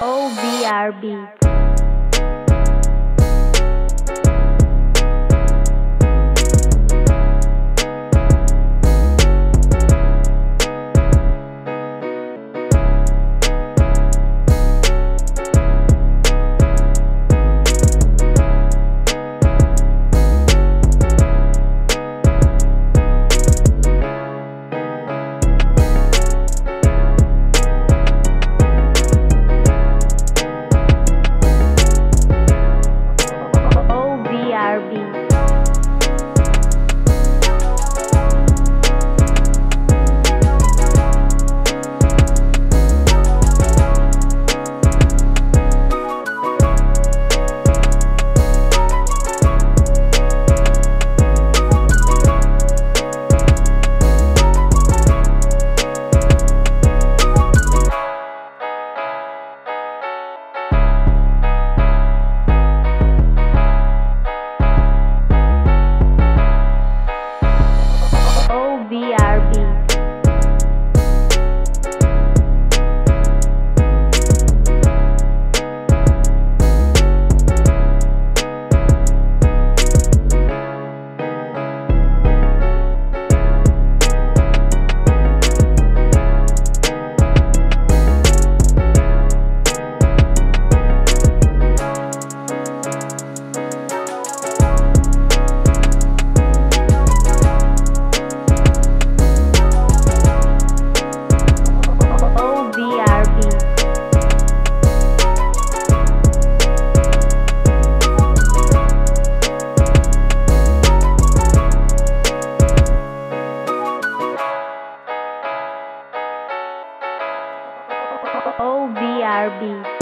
OVRB. OVRB.